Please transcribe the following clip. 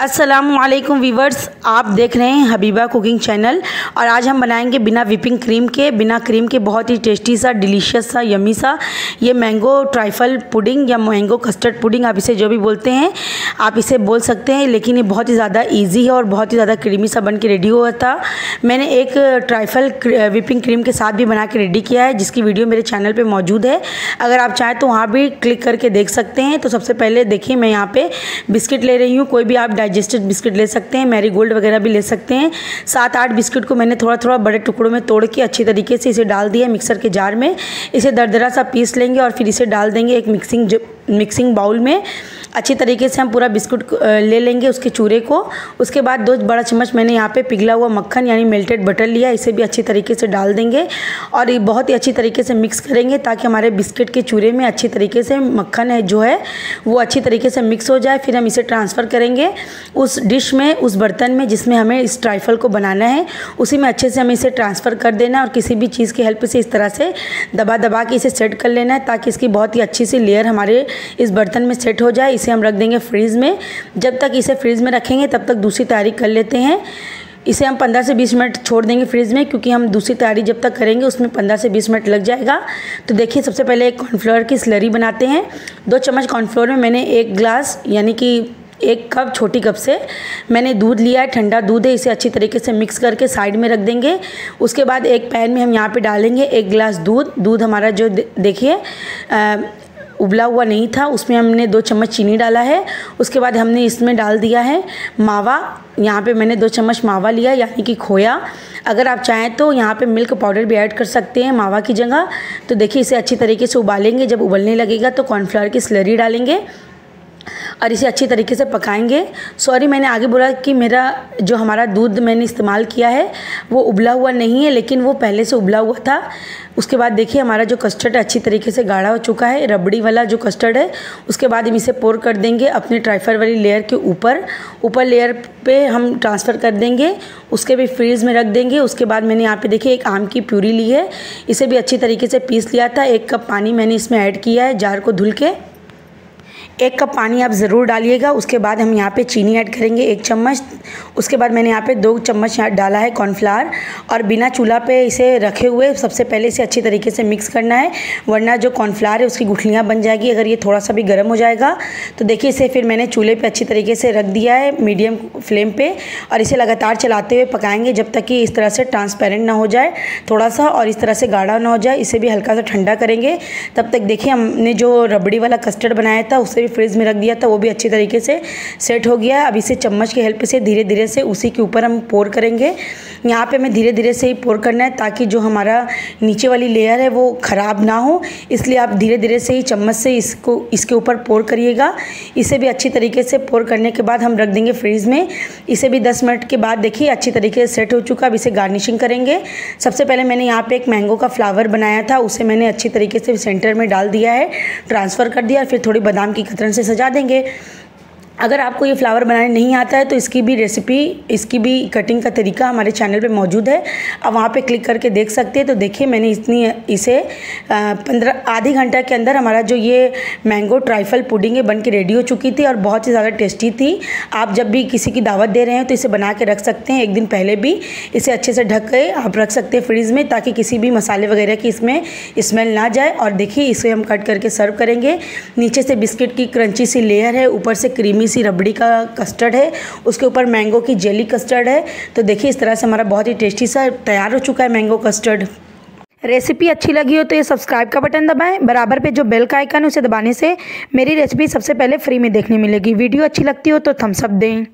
Aslam viewers आप देख रहे हैं हबीबा कुकिंग चैनल और आज हम बनाएँगे बिना विपिंग क्रीम के, बिना क्रीम के बहुत ही टेस्टी सा डिलीशियस सा यमी सा, ये मैंगो ट्राइफल पुडिंग या मैंगो कस्टर्ड पुडिंग आप इसे जो भी बोलते हैं, आप इसे बोल सकते हैं, लेकिन ये बहुत ही ज़्यादा ईजी है और बहुत ही ज़्यादा क्रीमी सा बन के रेडी हुआ था। मैंने एक ट्राइफल विपिंग क्रीम के साथ भी बना के रेडी किया है, जिसकी वीडियो मेरे चैनल पर मौजूद है। अगर आप चाहें तो वहाँ भी क्लिक करके देख सकते हैं। तो सबसे पहले देखिए, मैं यहाँ पर बिस्किट ले रही हूँ, कोई भी आप डाइजेस्टेड बिस्किट ले सकते हैं मैरी गोल्ड वगैरह भी ले सकते हैं। सात आठ बिस्किट को मैंने थोड़ा थोड़ा बड़े टुकड़ों में तोड़ के अच्छी तरीके से इसे डाल दिया मिक्सर के जार में। इसे दरदरा सा पीस लेंगे और फिर इसे डाल देंगे एक मिक्सिंग मिक्सिंग बाउल में। अच्छी तरीके से हम पूरा बिस्कुट ले लेंगे उसके चूरे को। उसके बाद दो बड़ा चम्मच मैंने यहाँ पे पिघला हुआ मक्खन यानी मेल्टेड बटर लिया इसे भी अच्छी तरीके से डाल देंगे। और ये बहुत ही अच्छी तरीके से मिक्स करेंगे ताकि हमारे बिस्किट के चूरे में अच्छी तरीके से मक्खन है, जो है, वो अच्छी तरीके से मिक्स हो जाए। फिर हम इसे ट्रांसफ़र करेंगे। उस डिश में, उस बर्तन में जिसमें हमें इस ट्राइफल को बनाना है, उसी में अच्छे से हमें इसे ट्रांसफ़र कर देना है और किसी भी चीज़ की हेल्प से इस तरह से दबा दबा के इसे सेट कर लेना है ताकि इसकी बहुत ही अच्छी सी लेयर हमारे इस बर्तन में सेट हो जाए। इसे हम रख देंगे फ्रीज़ में। जब तक इसे फ्रीज़ में रखेंगे, तब तक दूसरी तैयारी कर लेते हैं। इसे हम 15 से 20 मिनट छोड़ देंगे फ्रिज में, क्योंकि हम दूसरी तैयारी जब तक करेंगे, उसमें 15 से 20 मिनट लग जाएगा। तो देखिए, सबसे पहले एक कॉर्नफ्लोर की स्लरी बनाते हैं। दो चम्मच कॉर्नफ्लोर में मैंने एक ग्लास यानी कि एक कप, छोटी कप से। मैंने दूध लिया है, ठंडा दूध है, इसे अच्छी तरीके से मिक्स करके साइड में रख देंगे। उसके बाद एक पैन में हम यहाँ पे डालेंगे एक गिलास दूध। दूध हमारा जो देखिए उबला हुआ नहीं था। उसमें हमने दो चम्मच चीनी डाला है। उसके बाद हमने इसमें डाल दिया है मावा। यहाँ पे मैंने दो चम्मच मावा लिया, यानी कि खोया। अगर आप चाहें तो यहाँ पे मिल्क पाउडर भी ऐड कर सकते हैं मावा की जगह। तो देखिए, इसे अच्छी तरीके से उबालेंगे। जब उबलने लगेगा तो कॉर्नफ्लावर की स्लरी डालेंगे। और इसे अच्छी तरीके से पकाएँगे। सॉरी मैंने आगे बोला कि मेरा जो हमारा दूध मैंने इस्तेमाल किया है, वो उबला हुआ नहीं है, लेकिन वो पहले से उबला हुआ था। उसके बाद देखिए, हमारा जो कस्टर्ड अच्छी तरीके से गाढ़ा हो चुका है। रबड़ी वाला जो कस्टर्ड है, उसके बाद हम इसे पोर कर देंगे अपने ट्राइफर वाली लेयर के ऊपर। ऊपर लेयर पे हम ट्रांसफ़र कर देंगे, उसके भी फ्रीज़ में रख देंगे। उसके बाद मैंने यहाँ पे देखिए, एक आम की प्यूरी ली है। इसे भी अच्छी तरीके से पीस लिया था। एक कप पानी मैंने इसमें ऐड किया है, जार को धुल के। एक कप पानी आप ज़रूर डालिएगा, उसके बाद हम यहाँ पे चीनी ऐड करेंगे एक चम्मच। उसके बाद मैंने यहाँ पे दो चम्मच यहाँ डाला है कॉर्नफ्लावर और बिना चूल्हा पे इसे रखे हुए सबसे पहले इसे अच्छी तरीके से मिक्स करना है, वरना जो कॉर्नफ्लावर है उसकी गुठलियाँ बन जाएगी, अगर ये थोड़ा सा भी गर्म हो जाएगा। तो देखिए इसे फिर मैंने चूल्हे पर अच्छी तरीके से रख दिया है मीडियम फ्लेम पर और इसे लगातार चलाते हुए पकाएँगे जब तक कि इस तरह से ट्रांसपेरेंट ना हो जाए, थोड़ा सा और इस तरह से गाढ़ा ना हो जाए, इसे भी हल्का सा ठंडा करेंगे। तब तक देखिए हमने जो रबड़ी वाला कस्टर्ड बनाया था उससे भी फ्रिज में रख दिया था, वो भी अच्छी तरीके से सेट हो गया। है अब इसे चम्मच की हेल्प से धीरे धीरे से उसी के ऊपर हम पोर करेंगे। यहाँ पे हमें धीरे धीरे से ही पोर करना है ताकि जो हमारा नीचे वाली लेयर है वो ख़राब ना हो। इसलिए आप धीरे धीरे से ही चम्मच से इसको, इसके ऊपर पोर करिएगा। इसे भी अच्छी तरीके से पोर करने के बाद हम रख देंगे फ्रीज़ में। इसे भी दस मिनट के बाद देखिए अच्छी तरीके से सेट हो चुका अब इसे गार्निशिंग करेंगे। सबसे पहले मैंने यहाँ पे एक मैंगो का फ्लावर बनाया था, उसे मैंने अच्छी तरीके से सेंटर में डाल दिया है। ट्रांसफ़र कर दिया फिर थोड़ी बादाम की कतरन से सजा देंगे। अगर आपको ये फ्लावर बनाने नहीं आता है तो इसकी भी रेसिपी इसकी भी कटिंग का तरीका हमारे चैनल पे मौजूद है। आप वहाँ पे क्लिक करके देख सकते हैं। तो देखिए, मैंने इतनी, इसे पंद्रह, आधे घंटा के अंदर हमारा जो ये मैंगो ट्राइफल पुडिंग है बन के रेडी हो चुकी थी और बहुत ही ज़्यादा टेस्टी थी। आप जब भी किसी की दावत दे रहे हैं तो इसे बना के रख सकते हैं। एक दिन पहले भी इसे अच्छे से ढक के आप रख सकते हैं फ्रिज में, ताकि किसी भी मसाले वगैरह की इसमें स्मेल ना जाए। और देखिए, इसे हम कट करके सर्व करेंगे। नीचे से बिस्किट की क्रंची सी लेयर है, ऊपर से क्रीमी सी रबड़ी का कस्टर्ड है, उसके ऊपर मैंगो की जेली कस्टर्ड है। तो देखिए, इस तरह से हमारा बहुत ही टेस्टी सा तैयार हो चुका है मैंगो कस्टर्ड। रेसिपी अच्छी लगी हो तो ये सब्सक्राइब का बटन दबाएँ। बराबर पे जो बेल का आइकन है, उसे दबाने से मेरी रेसिपी सबसे पहले फ्री में देखने मिलेगी। वीडियो अच्छी लगती हो तो थम्सअप दें।